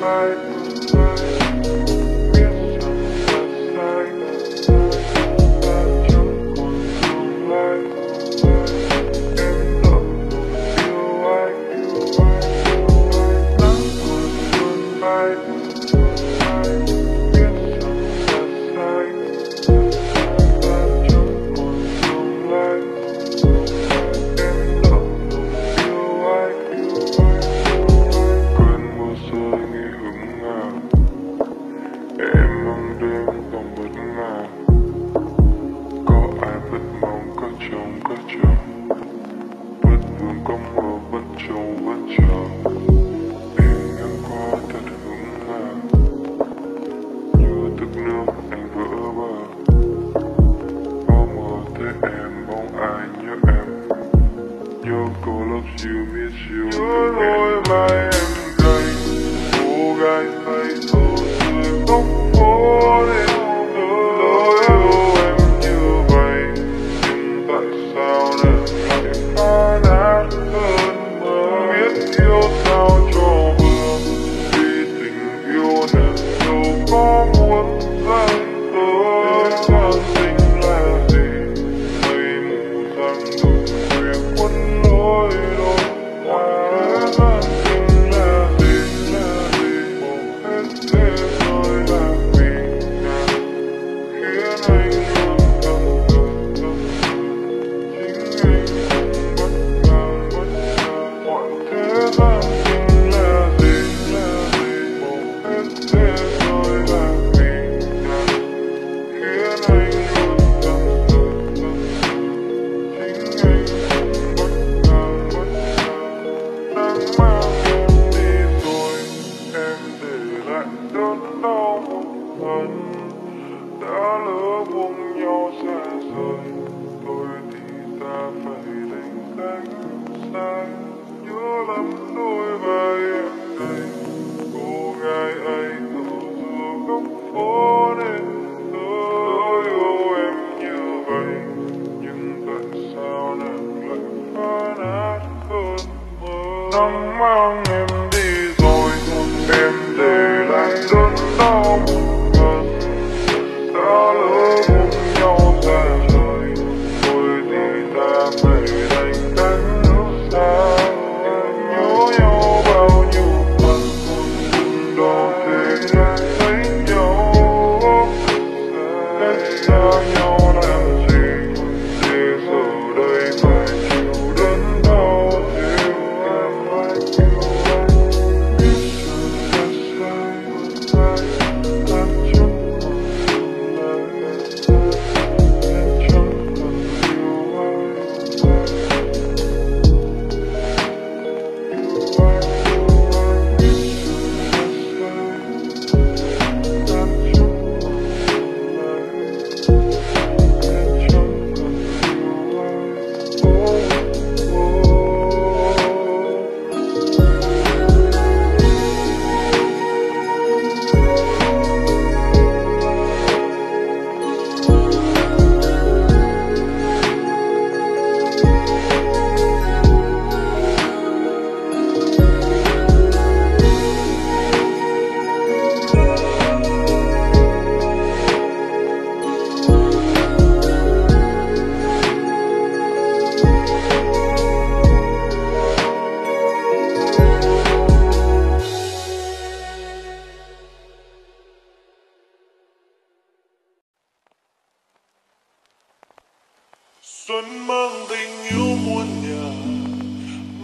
Bye.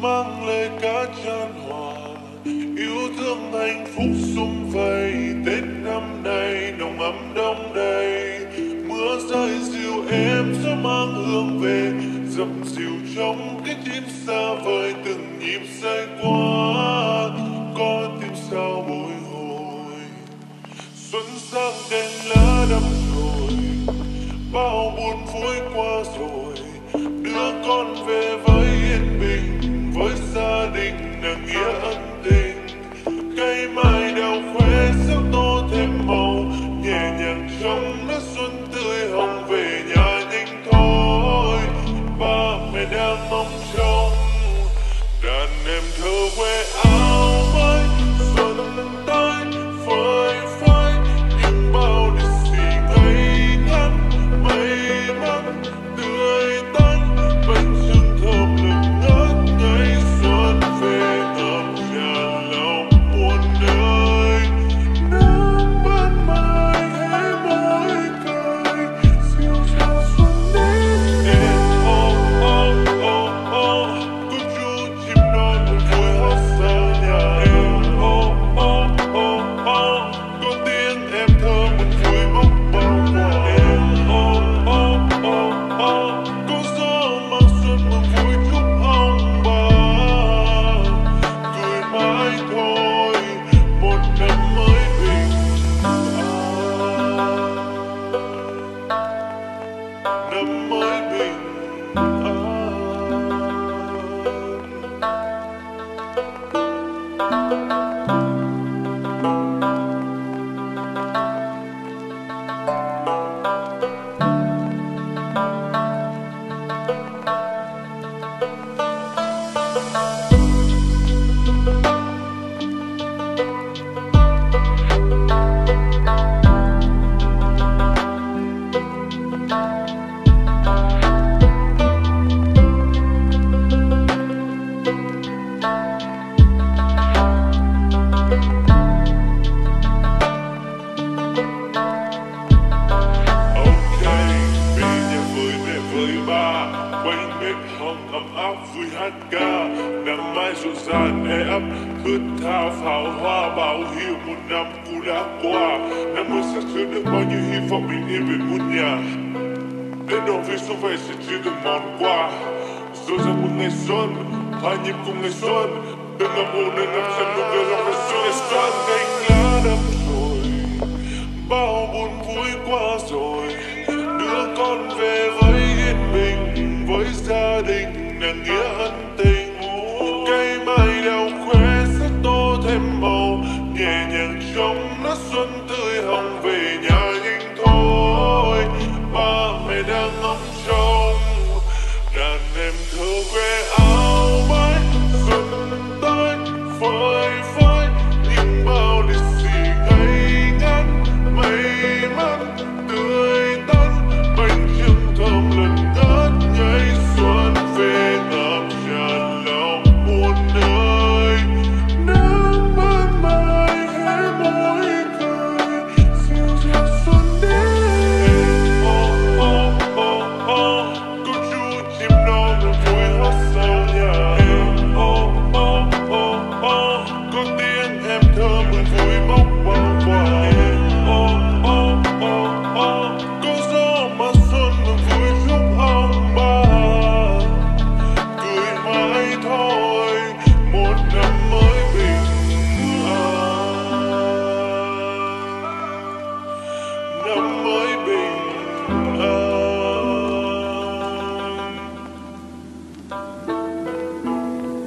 mang lời ca tràn hòa, yêu thương hạnh phúc sung vầy. Tết năm nay, nồng ấm đông đầy. Mưa rơi dịu em gió mang hương về. Dầm dịu trong cái tim xa vời, từng nhịp say qua. Có tim sao bồi hồi. Xuân sang đèn lá đâm rồi bao buồn vui qua rồi. Đưa con về và với gia đình là nghĩa ân tình. Cây mai đào khoe sắc tô thêm màu, nhẹ nhàng trong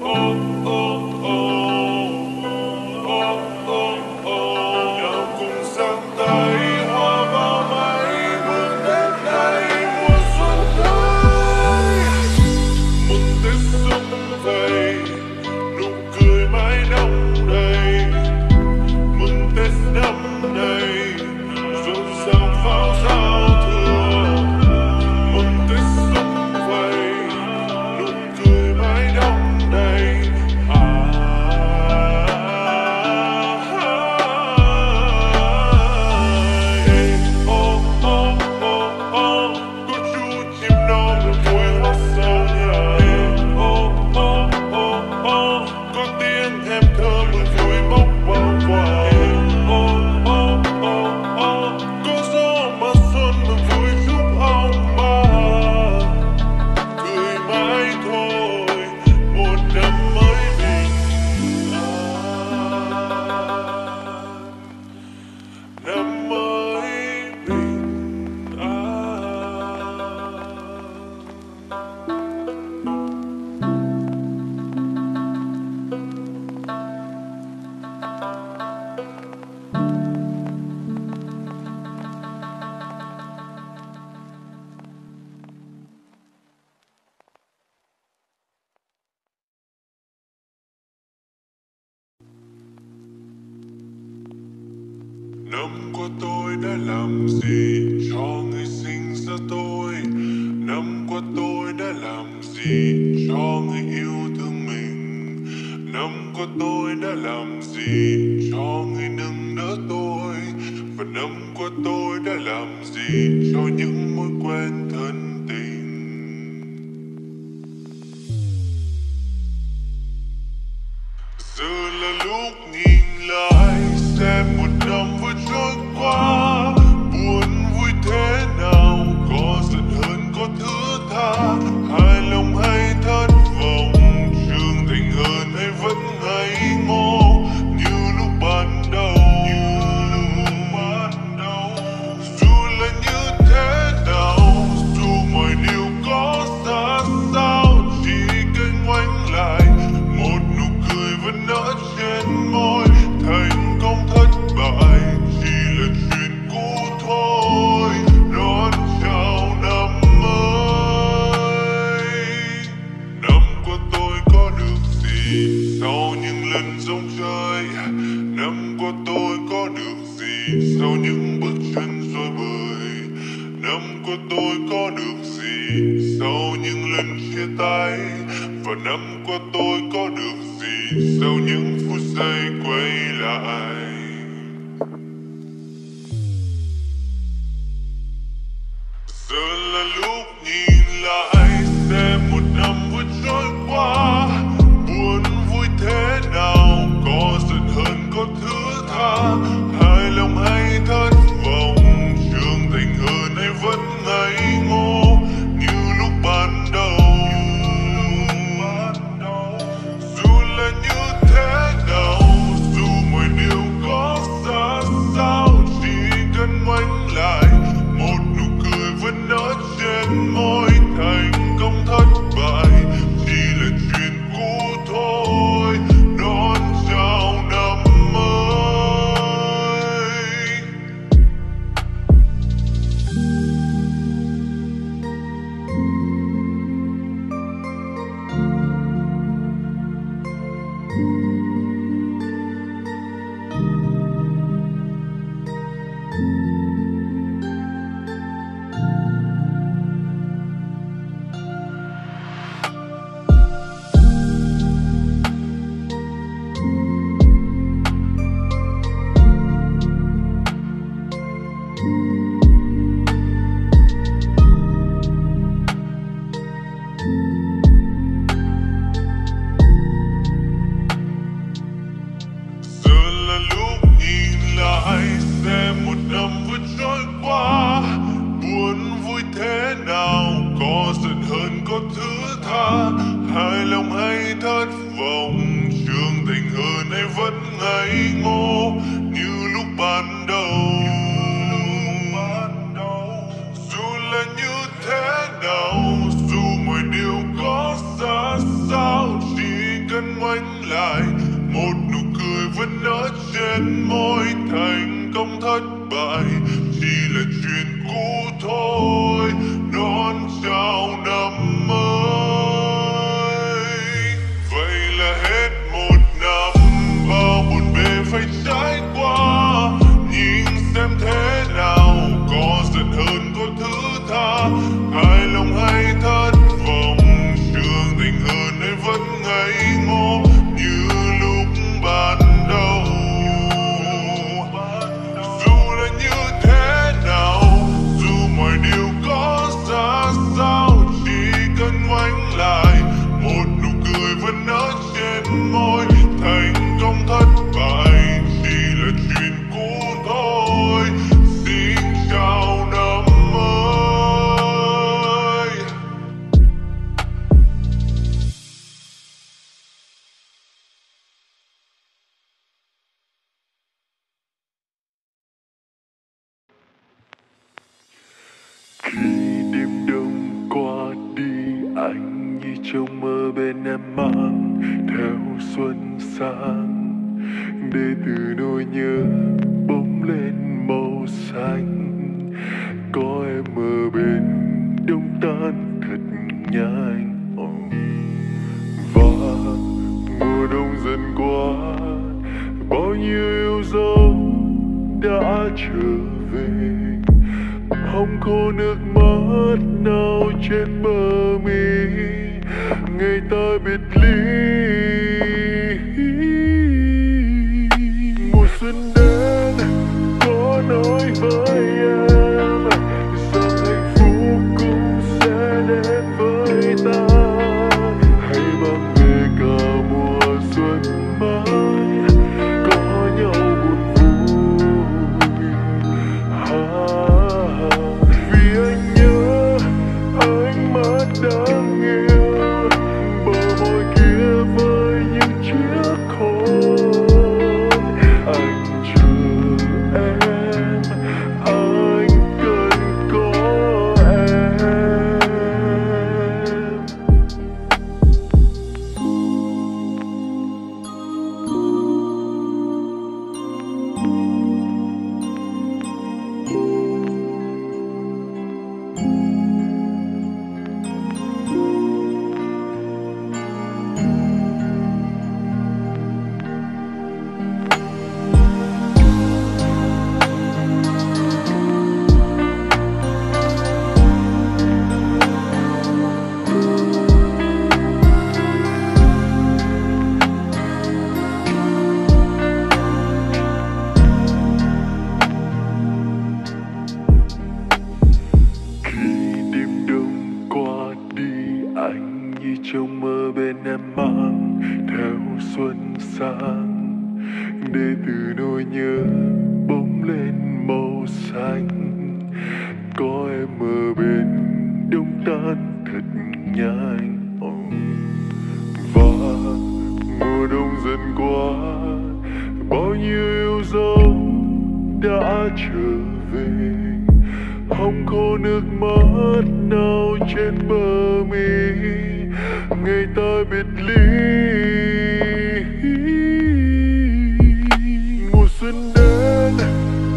Oh. năm qua tôi đã làm gì cho người sinh ra tôi? Năm qua tôi đã làm gì cho người yêu thương mình? Năm qua tôi đã làm gì cho người nâng đỡ tôi? Và năm qua tôi đã làm gì cho những mối quen ơi, năm của tôi có được gì sau những bước chân rối bời? Năm của tôi có được gì sau những lần chia tay? Và năm của tôi có được gì sau những phút giây quay lại? tan thật nhanh và mùa đông dần qua, bao nhiêu yêu dấu đã trở về. Không có nước mắt nào trên bờ mi ngày ta biệt ly. Mùa xuân đến,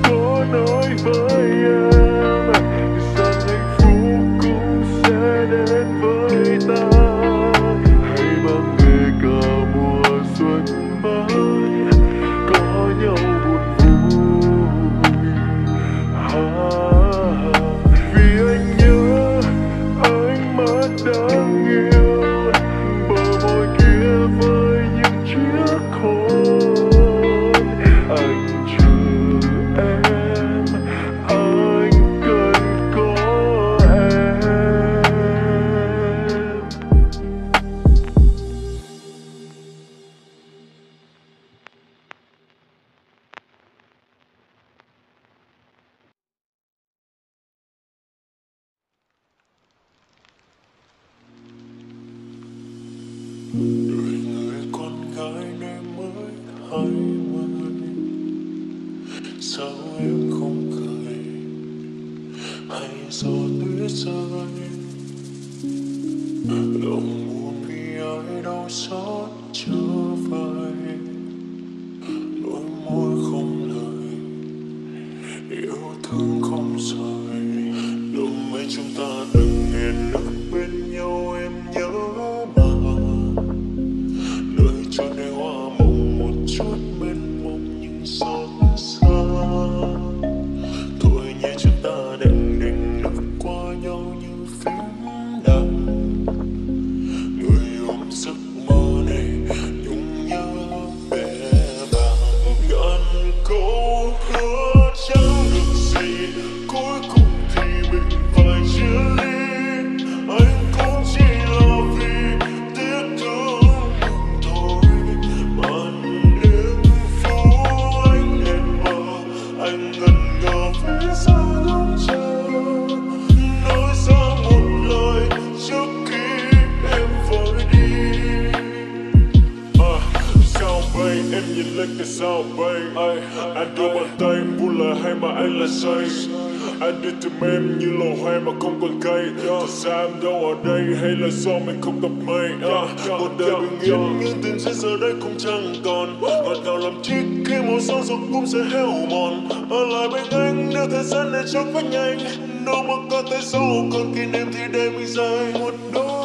có nói với em. sao em không cười? Hay gió tuyết rơi? Lòng buồn vì ai đau xót trở về nỗi môi không lời, yêu thương không rời. Lúc mấy chúng ta đứng nhưng tình sẽ giờ đây cũng chẳng còn. Ngọt ngào làm chi khi mùa sóng dục cũng sẽ héo mòn. Ở lại bên anh, nếu thời gian này chốc với nhanh đâu mà có thể dấu còn kỷ niệm thì để mình dài một đôi.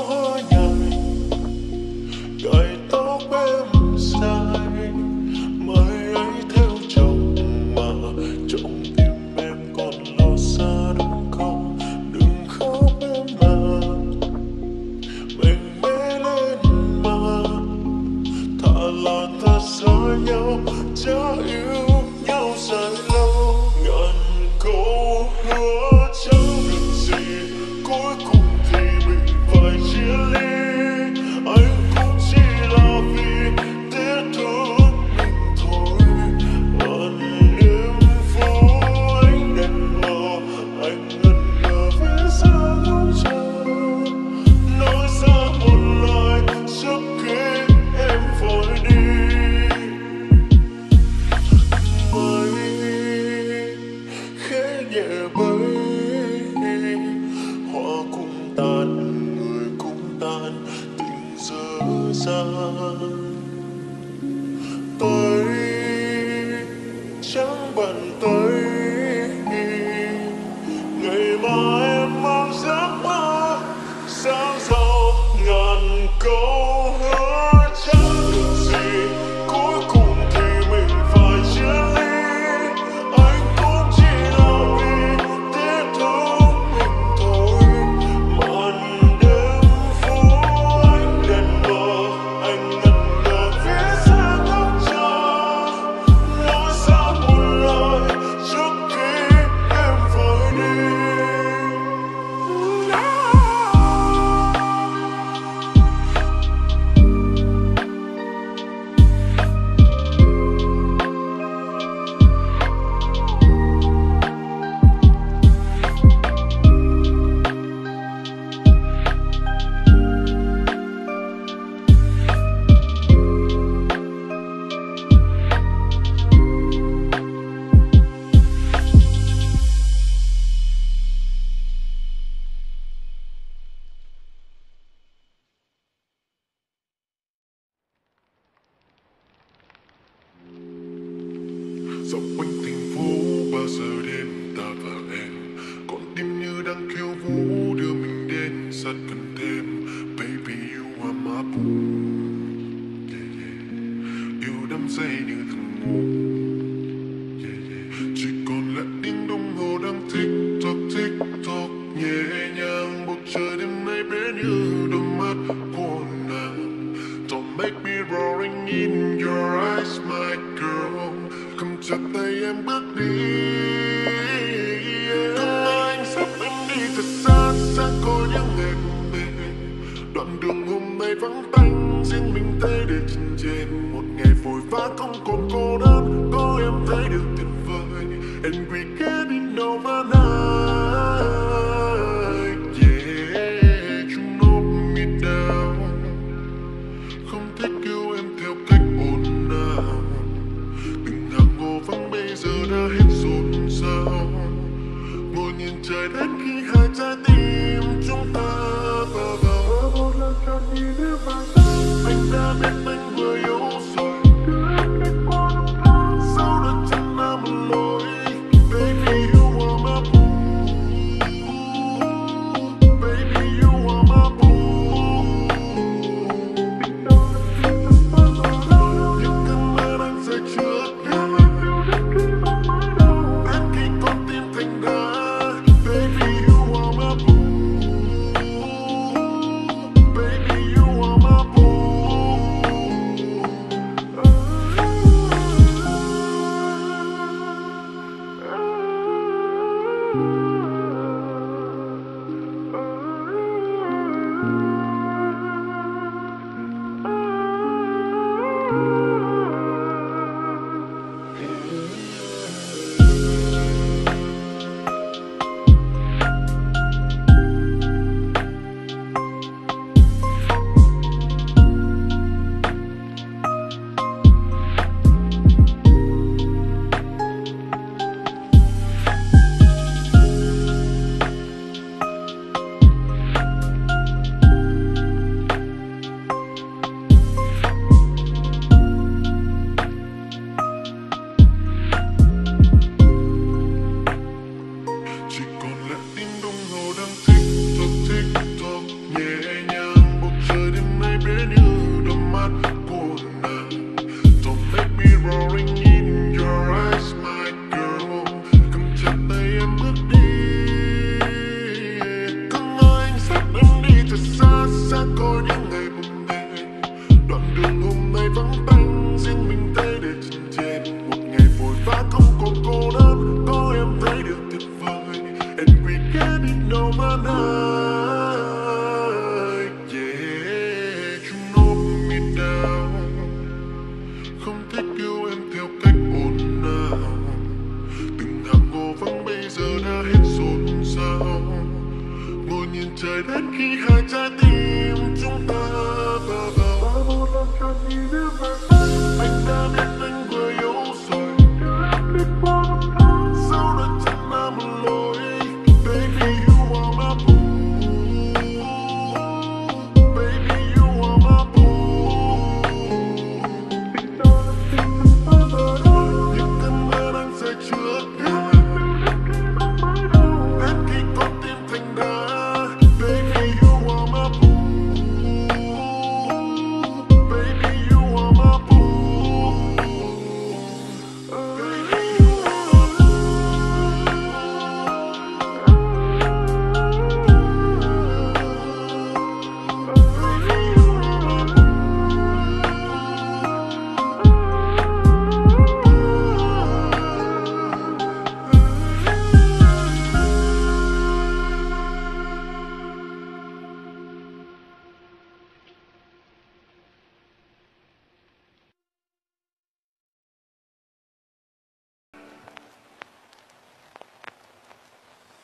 we can't ignore my love.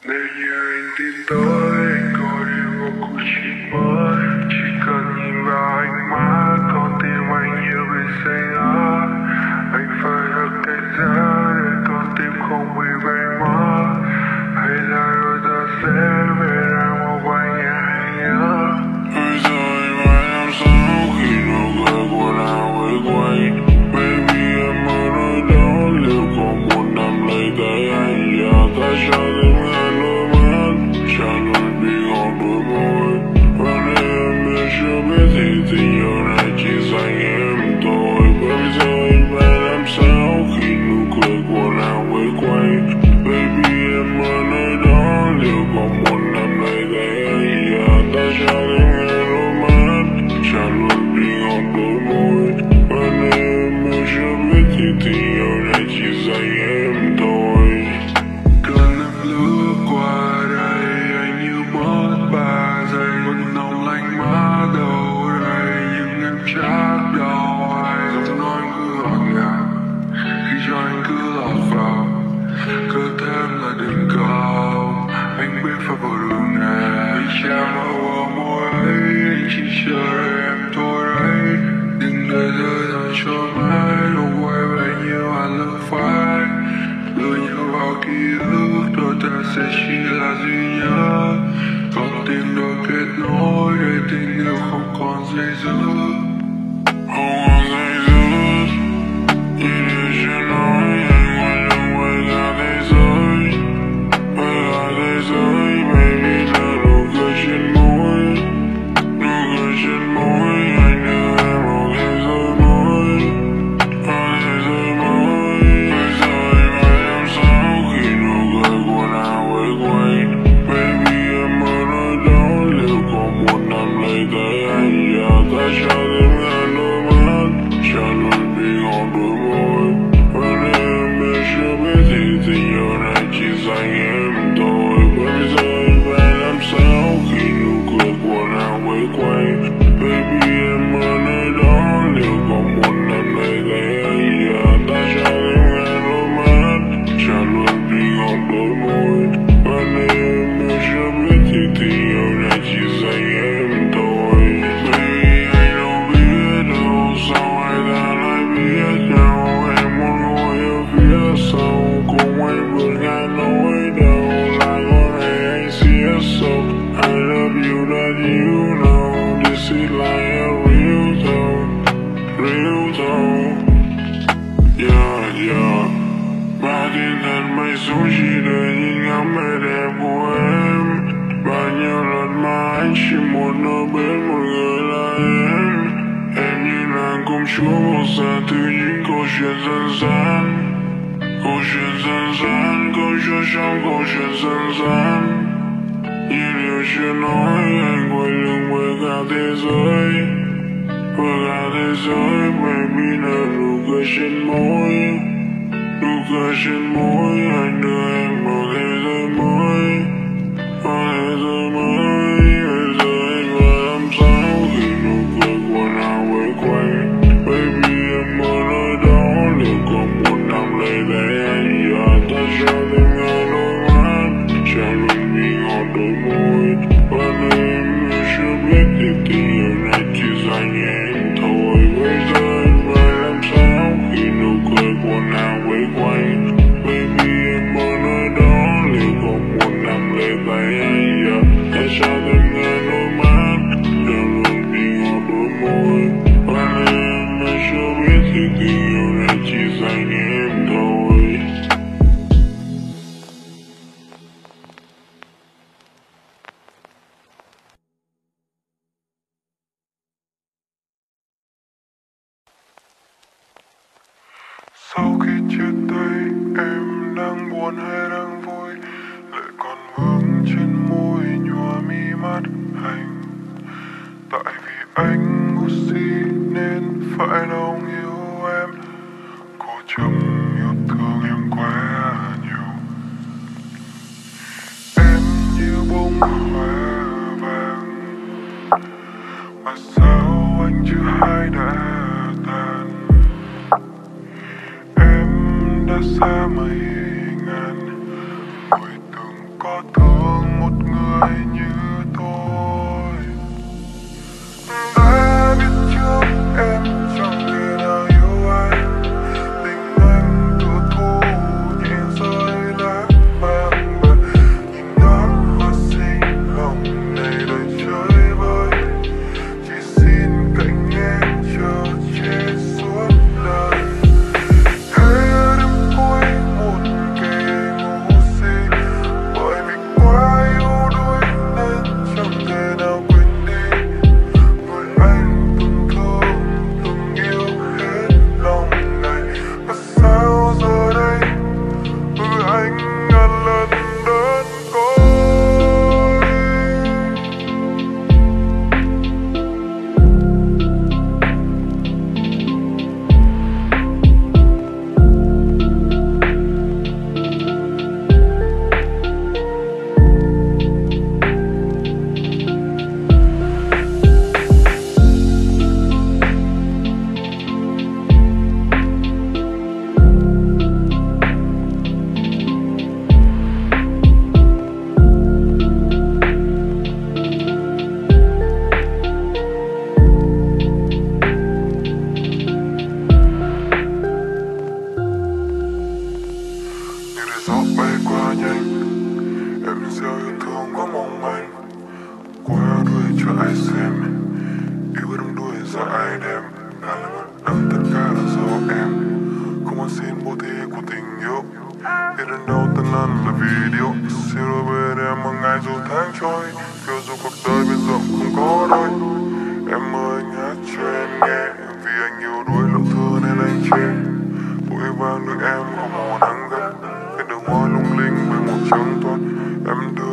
Nếu như anh tin tới anh có một cuộc chiến mới. Chỉ cần nhìn vào ánh mắt, con tim anh như bị say ngất Anh phải hất tay ra để con tim không bị bay mất Hãy lại rồi ta sẽ chỉ chờ em tối ấy đừng để rơi rơi cho mãi đâu quay về như anh lỡ phải lừa nhau vào ký ức đôi ta sẽ chỉ là duy nhất còn tình đôi kết nối để tình yêu không còn dây dứt trong câu chuyện dân gian Như điều chưa nói anh quay lưng với cả thế giới. Với cả thế giới baby nở nụ cười trên môi. Nụ cười trên môi, anh đưa em nigdy już ci za niebo linh với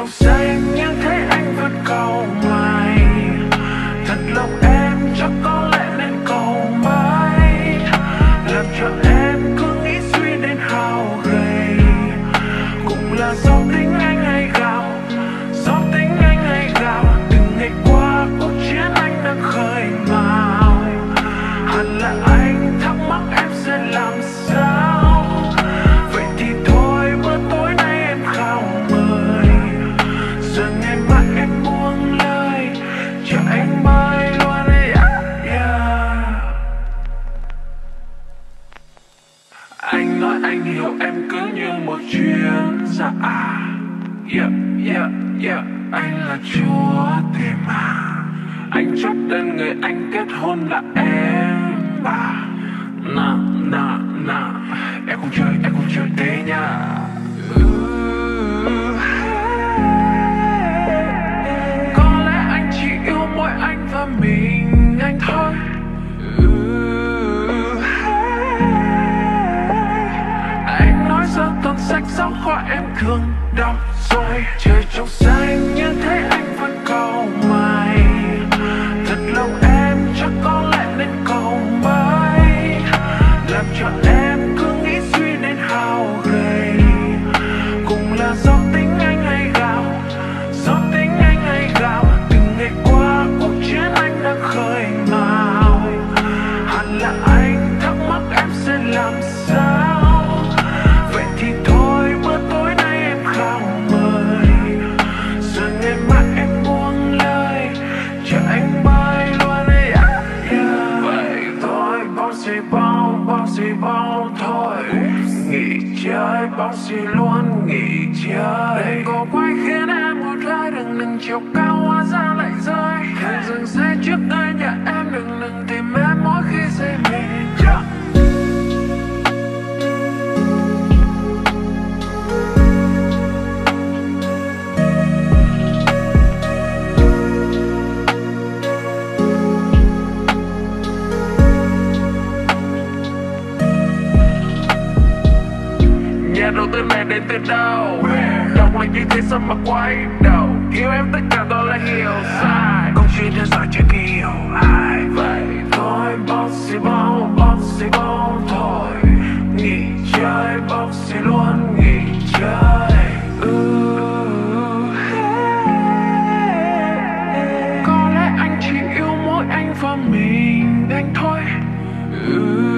trong xanh nhưng thấy anh vượt cầu 100 si lo han từ đâu Đồng là như thế sao mà quá đầu? Yêu em tất cả tôi là hiểu sai. Câu chuyện đã giỏi chuyện yêu ai Vậy thôi. Possible, possible thôi. Nghỉ chơi boxy luôn nghỉ chơi. Ừ, Có lẽ anh chỉ yêu mỗi anh và mình anh thôi. Ooh.